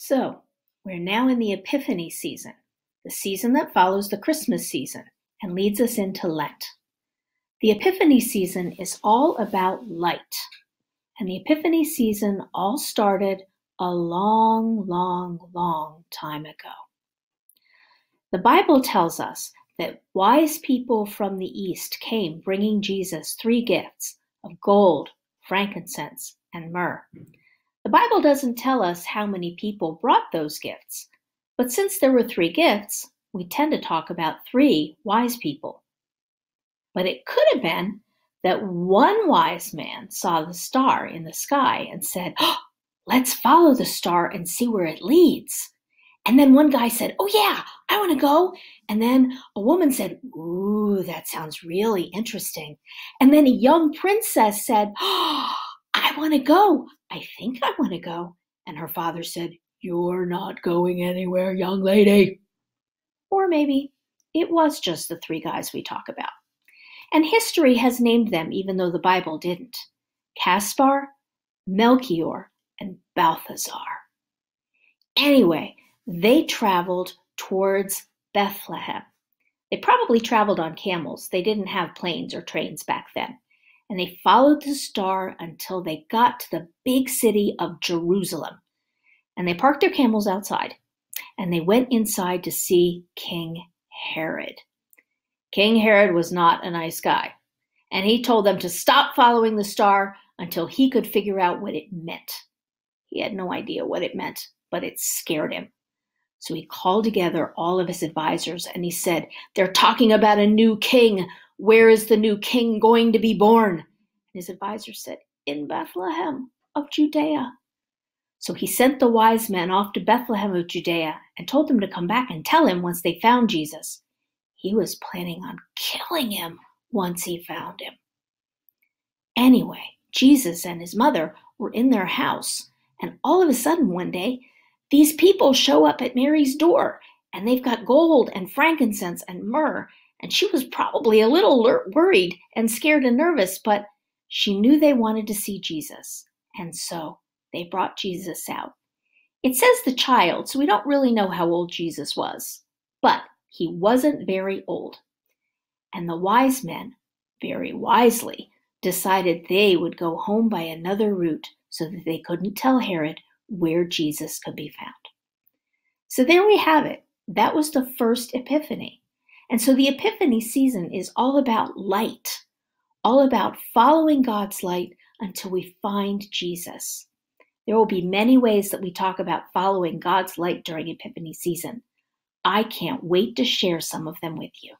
So, we're now in the Epiphany season, the season that follows the Christmas season and leads us into Lent. The Epiphany season is all about light, and the Epiphany season all started a long, long, long time ago. The Bible tells us that wise people from the East came bringing Jesus three gifts of gold, frankincense, and myrrh. The Bible doesn't tell us how many people brought those gifts, but since there were three gifts, we tend to talk about three wise people. But it could have been that one wise man saw the star in the sky and said, oh, Let's follow the star and see where it leads. And then one guy said, Oh, yeah, I want to go. And then a woman said, Ooh, that sounds really interesting. And then a young princess said, Oh, I want to go. I think I want to go. And her father said, You're not going anywhere, young lady. Or maybe it was just the three guys we talk about. And history has named them, even though the Bible didn't Caspar, Melchior, and Balthazar. Anyway, they traveled towards Bethlehem. They probably traveled on camels. They didn't have planes or trains back then. And they followed the star until they got to the big city of Jerusalem. And they parked their camels outside and they went inside to see King Herod. King Herod was not a nice guy, and he told them to stop following the star until he could figure out what it meant. He had no idea what it meant, but it scared him. So he called together all of his advisors and he said, They're talking about a new king. Where is the new king going to be born? And his advisors said, In Bethlehem of Judea. So he sent the wise men off to Bethlehem of Judea and told them to come back and tell him once they found Jesus. He was planning on killing him once he found him. Anyway, Jesus and his mother were in their house, and all of a sudden one day, these people show up at Mary's door, and they've got gold and frankincense and myrrh, and she was probably a little worried and scared and nervous, but she knew they wanted to see Jesus, and so they brought Jesus out. It says the child, so we don't really know how old Jesus was, but he wasn't very old. And the wise men, very wisely, decided they would go home by another route so that they couldn't tell Herod where Jesus could be found. So there we have it. That was the first Epiphany. And so the Epiphany season is all about light, all about following God's light until we find Jesus. There will be many ways that we talk about following God's light during Epiphany season. I can't wait to share some of them with you.